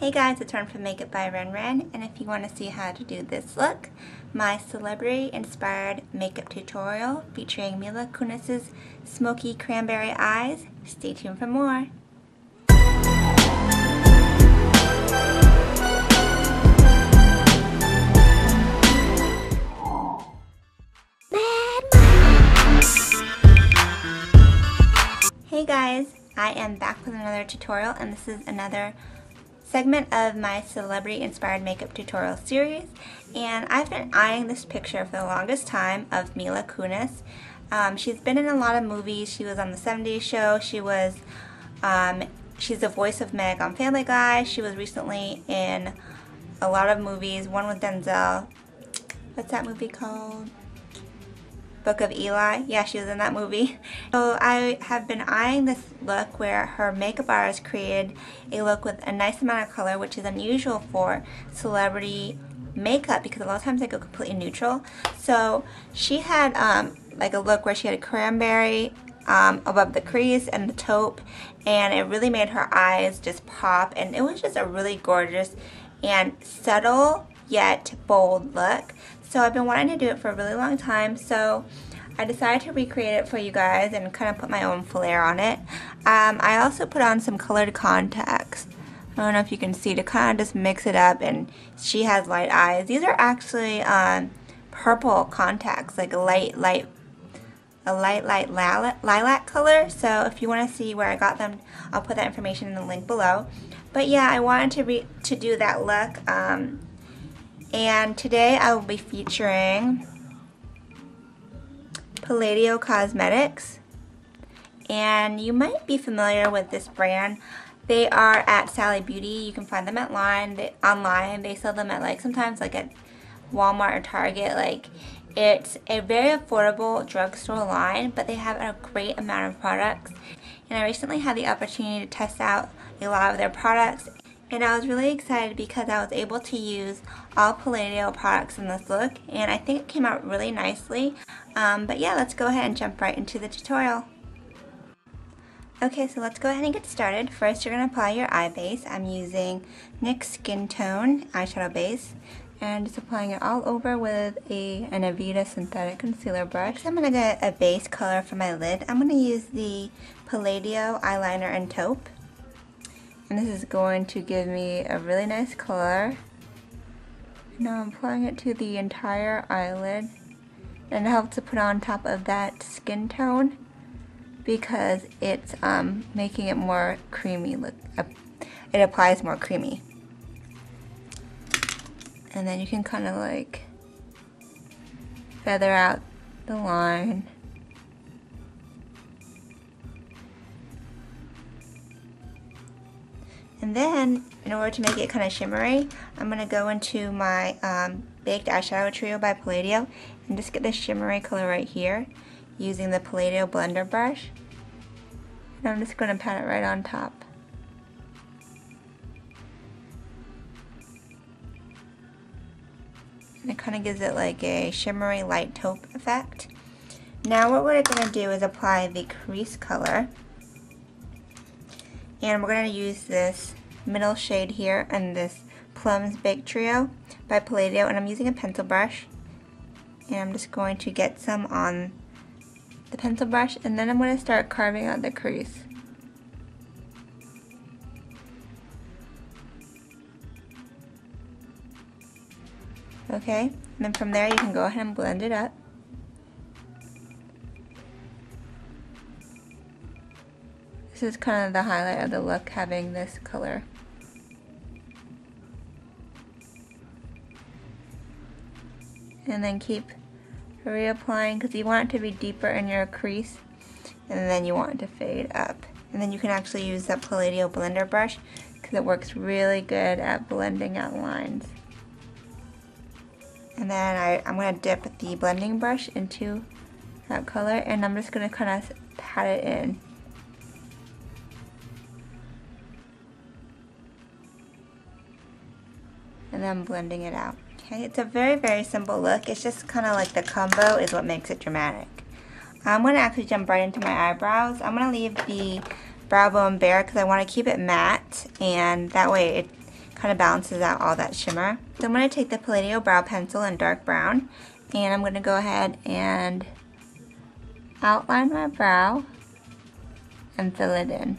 Hey guys, it's Ren from Makeup by Ren Ren, and if you want to see how to do this look, my celebrity-inspired makeup tutorial featuring Mila Kunis's smoky cranberry eyes, stay tuned for more. Hey guys, I am back with another tutorial and this is another segment of my celebrity inspired makeup tutorial series and I've been eyeing this picture for the longest time of Mila Kunis. Um, she's been in a lot of movies. She was on the 70s show. She was, um, she's the voice of Meg on Family Guy. She was recently in a lot of movies. One with Denzel. What's that movie called? Book of Eli. Yeah, she was in that movie. So I have been eyeing this look where her makeup artist created a look with a nice amount of color, which is unusual for celebrity makeup because a lot of times they go completely neutral. So she had um, like a look where she had a cranberry um, above the crease and the taupe and it really made her eyes just pop and it was just a really gorgeous and subtle yet bold look. So I've been wanting to do it for a really long time. So I decided to recreate it for you guys and kind of put my own flair on it. Um, I also put on some colored contacts. I don't know if you can see to kind of just mix it up and she has light eyes. These are actually um, purple contacts, like a light, light, a light, light lilac color. So if you want to see where I got them, I'll put that information in the link below. But yeah, I wanted to, re to do that look. Um, and today I will be featuring Palladio Cosmetics. And you might be familiar with this brand. They are at Sally Beauty. You can find them at line, they, online. They sell them at like sometimes like at Walmart or Target. Like it's a very affordable drugstore line, but they have a great amount of products. And I recently had the opportunity to test out a lot of their products and I was really excited because I was able to use all Palladio products in this look and I think it came out really nicely. Um, but yeah, let's go ahead and jump right into the tutorial. Okay, so let's go ahead and get started. First, you're going to apply your eye base. I'm using NYX Skin Tone eyeshadow base and just applying it all over with a an Aveda synthetic concealer brush. I'm going to get a base color for my lid. I'm going to use the Palladio eyeliner and taupe. And this is going to give me a really nice color. Now I'm applying it to the entire eyelid. And it helps to put on top of that skin tone because it's um, making it more creamy. Look, uh, it applies more creamy. And then you can kind of like feather out the line. And then, in order to make it kind of shimmery, I'm going to go into my um, Baked Eyeshadow Trio by Palladio and just get this shimmery color right here using the Palladio blender brush. And I'm just going to pat it right on top. And it kind of gives it like a shimmery light taupe effect. Now what we're going to do is apply the crease color and we're going to use this middle shade here and this Plums Baked Trio by Palladio and I'm using a pencil brush and I'm just going to get some on the pencil brush and then I'm going to start carving out the crease. Okay, and then from there you can go ahead and blend it up. This is kind of the highlight of the look, having this color. And then keep reapplying because you want it to be deeper in your crease and then you want it to fade up. And then you can actually use that Palladio blender brush because it works really good at blending out lines. And then I, I'm going to dip the blending brush into that color and I'm just going to kind of pat it in. and then blending it out. Okay, it's a very, very simple look. It's just kind of like the combo is what makes it dramatic. I'm going to actually jump right into my eyebrows. I'm going to leave the brow bone bare because I want to keep it matte and that way it kind of balances out all that shimmer. So I'm going to take the Palladio Brow Pencil in dark brown and I'm going to go ahead and outline my brow and fill it in.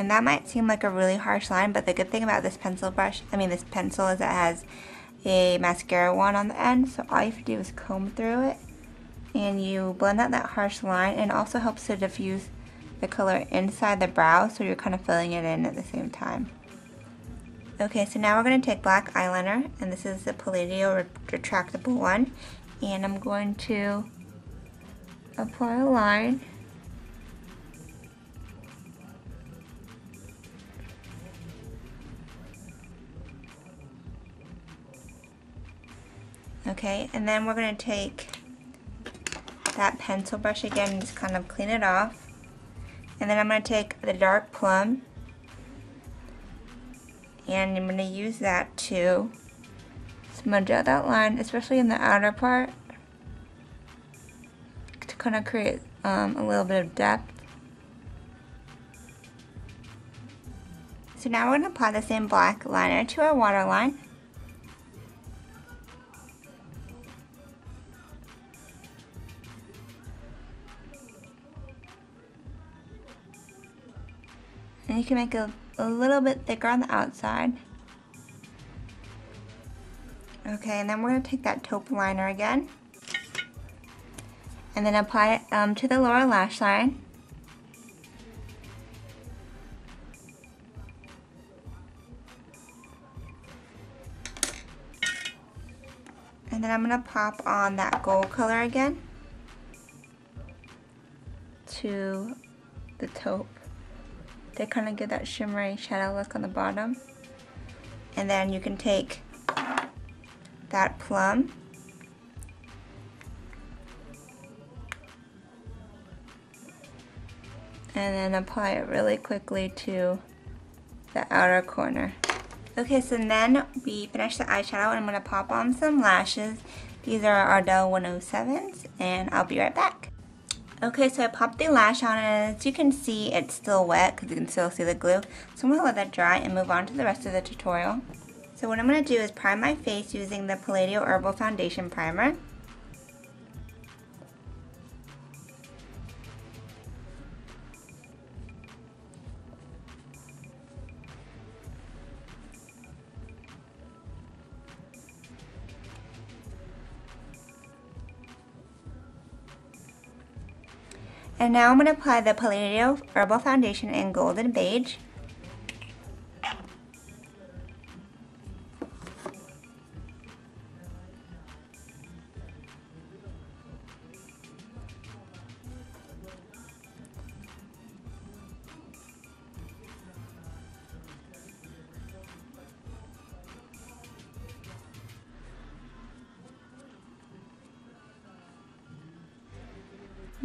And that might seem like a really harsh line, but the good thing about this pencil brush, I mean this pencil, is it has a mascara wand on the end. So all you have to do is comb through it and you blend out that harsh line and also helps to diffuse the color inside the brow so you're kind of filling it in at the same time. Okay, so now we're going to take black eyeliner and this is the Palladio retractable one and I'm going to apply a line Okay, and then we're going to take that pencil brush again and just kind of clean it off. And then I'm going to take the dark plum and I'm going to use that to smudge out that line, especially in the outer part, to kind of create um, a little bit of depth. So now we're going to apply the same black liner to our waterline. And you can make it a little bit thicker on the outside. Okay, and then we're to take that taupe liner again. And then apply it um, to the lower lash line. And then I'm going to pop on that gold color again to the taupe. They kind of give that shimmery shadow look on the bottom. And then you can take that plum and then apply it really quickly to the outer corner. Okay, so then we finish the eyeshadow and I'm going to pop on some lashes. These are Ardell 107s and I'll be right back. Okay, so I popped the lash on and as you can see, it's still wet because you can still see the glue. So I'm going to let that dry and move on to the rest of the tutorial. So what I'm going to do is prime my face using the Palladio Herbal Foundation Primer. And now I'm going to apply the Palladio Herbal Foundation in Golden Beige.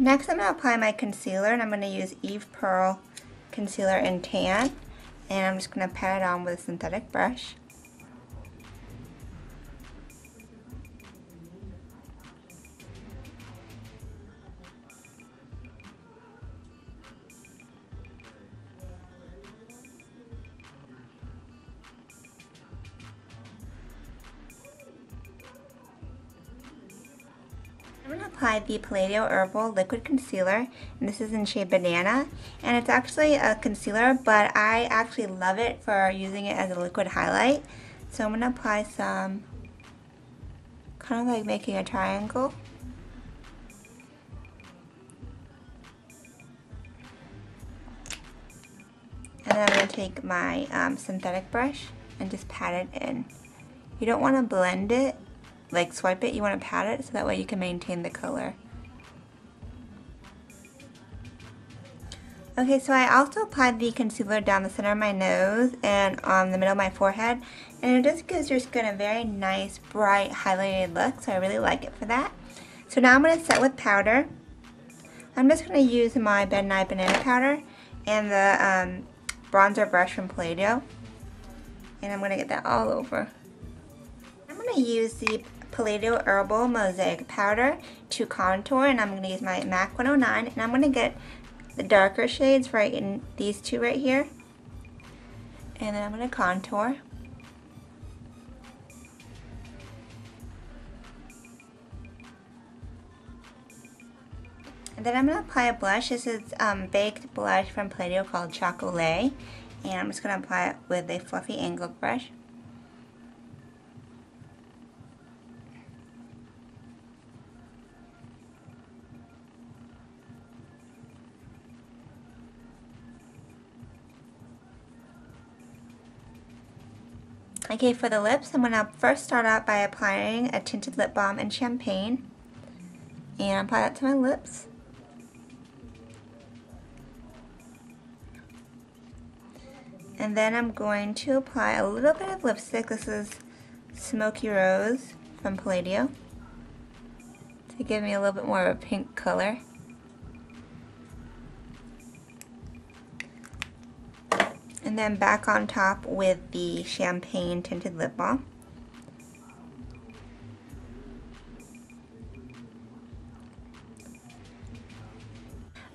Next I'm going to apply my concealer and I'm going to use Eve Pearl Concealer in Tan and I'm just going to pat it on with a synthetic brush. Apply the Palladio Herbal Liquid Concealer, and this is in shade Banana, and it's actually a concealer, but I actually love it for using it as a liquid highlight. So I'm going to apply some, kind of like making a triangle. And then I'm going to take my um, synthetic brush and just pat it in. You don't want to blend it like swipe it, you want to pat it so that way you can maintain the color. Okay, so I also applied the concealer down the center of my nose and on the middle of my forehead. And it just gives your skin a very nice, bright, highlighted look. So I really like it for that. So now I'm going to set with powder. I'm just going to use my Ben Nye Banana Powder and the um, bronzer brush from Palladio. And I'm going to get that all over. Going to use the Palladio Herbal Mosaic Powder to contour and I'm going to use my MAC 109 and I'm going to get the darker shades right in these two right here. And then I'm going to contour. And then I'm going to apply a blush. This is um, baked blush from Palladio called Chocolate. And I'm just going to apply it with a fluffy angled brush. Okay, for the lips, I'm going to first start out by applying a tinted lip balm in champagne. And apply that to my lips. And then I'm going to apply a little bit of lipstick. This is Smoky Rose from Palladio to give me a little bit more of a pink color. And then back on top with the Champagne Tinted Lip Balm.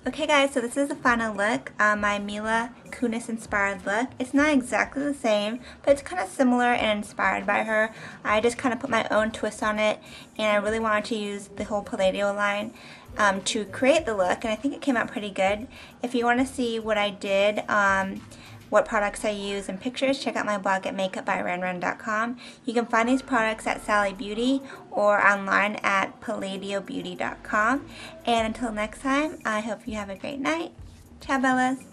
Okay guys, so this is the final look, uh, my Mila Kunis inspired look. It's not exactly the same, but it's kind of similar and inspired by her. I just kind of put my own twist on it, and I really wanted to use the whole Palladio line um, to create the look, and I think it came out pretty good. If you want to see what I did, um, what products I use and pictures, check out my blog at makeupbyrenren.com. You can find these products at Sally Beauty or online at palladiobeauty.com. And until next time, I hope you have a great night. Ciao, Bellas.